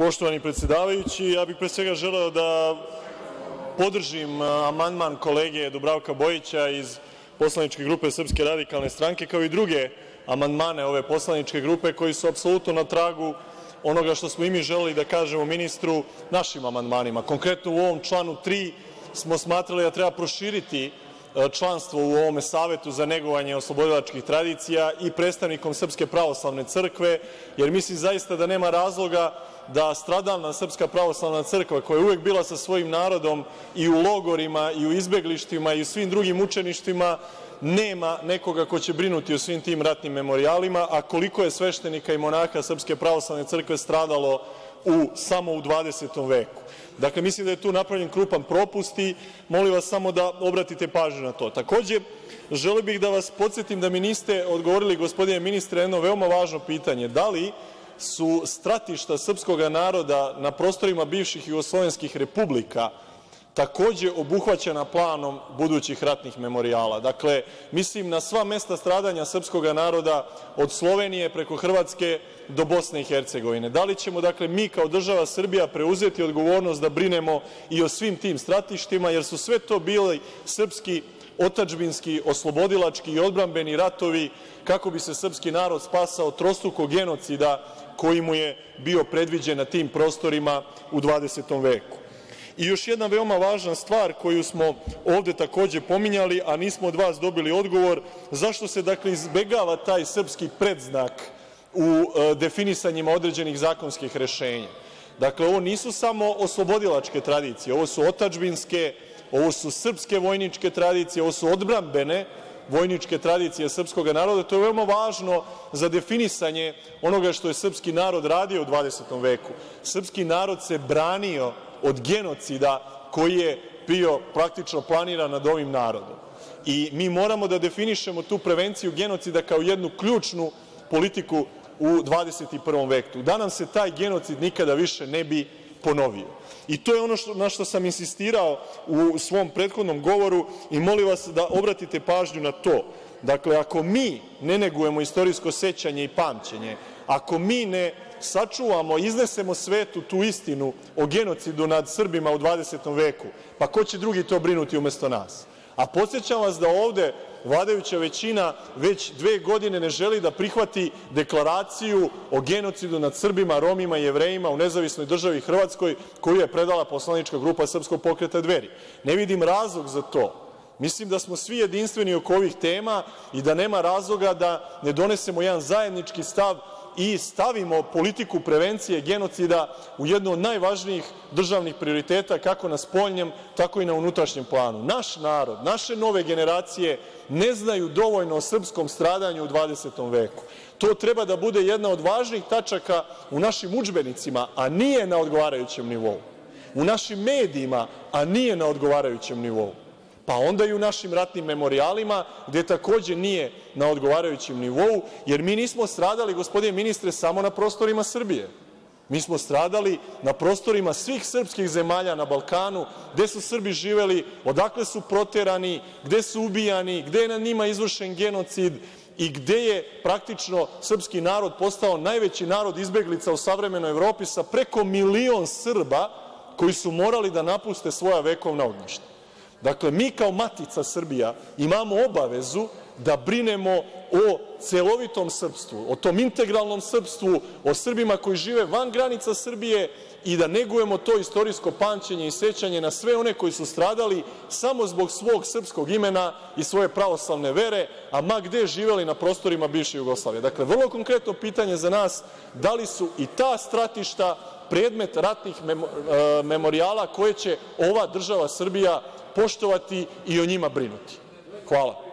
Poštovani predsedavajući, ja bih pre svega želeo da podržim amandman kolege Dubravka Bojića iz poslaničke grupe Srpske radikalne stranke, kao i druge amandmane ove poslaničke grupe koji su apsolutno na tragu onoga što smo i mi želeli da kažemo ministru našim amandmanima. Konkretno, u ovom članu 3. smo smatrali da treba proširiti članstvo u ovome Savetu za negovanje oslobodilačkih tradicija i predstavnikom Srpske pravoslavne crkve, jer mislim zaista da nema razloga da stradalna Srpska pravoslavna crkva, koja je uvek bila sa svojim narodom i u logorima i u izbeglištima i u svim drugim mučeništvima, nema nekoga ko će brinuti o svim tim ratnim memorijalima, a koliko je sveštenika i monaha Srpske pravoslavne crkve stradalo samo u 20. veku. Dakle, mislim da je tu napravljen krupan propust i molim vas samo da obratite pažnju na to. Takođe, želeo bih da vas podsetim da mi niste odgovorili, gospodine ministre, jedno veoma važno pitanje – da li su stratišta srpskog naroda na prostorima bivših jugoslovenskih republika takođe obuhvaćena planom budućih ratnih memorijala? Dakle, mislim na sva mesta stradanja srpskog naroda od Slovenije preko Hrvatske do Bosne i Hercegovine. Da li ćemo dakle, mi kao država Srbija preuzeti odgovornost da brinemo i o svim tim stratištima, jer su sve to bili srpski otadžbinski, oslobodilački i odbrambeni ratovi kako bi se srpski narod spasao trostrukog genocida koji mu je bio predviđen na tim prostorima u 20. veku. I još jedna veoma važna stvar koju smo ovde takođe pominjali, a nismo od vas dobili odgovor, zašto se dakle izbegava taj srpski predznak u definisanjima određenih zakonskih rešenja? Dakle, ovo nisu samo oslobodilačke tradicije, ovo su otadžbinske, ovo su srpske vojničke tradicije, ovo su odbrambene vojničke tradicije srpskog naroda. To je veoma važno za definisanje onoga što je srpski narod radio u 20. veku. Srpski narod se branio od genocida koji je bio praktično planiran nad ovim narodom. I mi moramo da definišemo tu prevenciju genocida kao jednu ključnu politiku u 21. veku, da nam se taj genocid nikada više ne bi ponovio. To je ono na šta sam insistirao u svom prethodnom govoru i molim vas da obratite pažnju na to. Dakle, ako mi ne negujemo istorijsko sećanje i pamćenje, ako mi ne sačuvamo, iznesemo svetu tu istinu o genocidu nad Srbima u 20. veku, pa ko će drugi to brinuti umesto nas? A podsećam vas da ovde vladajuća većina već dve godine ne želi da prihvati deklaraciju o genocidu nad Srbima, Romima i Jevrejima u nezavisnoj državi Hrvatskoj, koju je predala poslanička grupa Srpskog pokreta Dveri. Ne vidim razlog za to. Mislim da smo svi jedinstveni oko ovih tema i da nema razloga da ne donesemo jedan zajednički stav i stavimo politiku prevencije genocida u jednu od najvažnijih državnih prioriteta, kako na spoljnem, tako i na unutrašnjem planu. Naš narod, naše nove generacije ne znaju dovoljno o srpskom stradanju u 20. veku. To treba da bude jedna od važnih tačaka u našim udžbenicima, a nije na odgovarajućem nivou, u našim medijima, a nije na odgovarajućem nivou pa onda i u našim ratnim memorijalima, gde takođe nije na odgovarajućem nivou, jer mi nismo stradali, gospodine ministre, samo na prostorima Srbije. Mi smo stradali na prostorima svih srpskih zemalja na Balkanu, gde su Srbi živeli, odakle su proterani, gde su ubijani, gde je na njima izvršen genocid i gde je praktično srpski narod postao najveći narod izbeglica u savremenoj Evropi sa preko milion Srba koji su morali da napuste svoja vekovna ognjišta. Dakle, mi kao Matica Srbija imamo obavezu da brinemo o celovitom srpstvu, o tom integralnom srpstvu, o Srbima koji žive van granica Srbije i da negujemo to istorijsko pamćenje i sećanje na sve one koji su stradali samo zbog svog srpskog imena i svoje pravoslavne vere, a ma gde živeli na prostorima bivše Jugoslavije. Dakle, vrlo konkretno pitanje za nas – da li su i ta stratišta predmet ratnih memorijala koje će ova država Srbija poštovati i o njima brinuti? Hvala.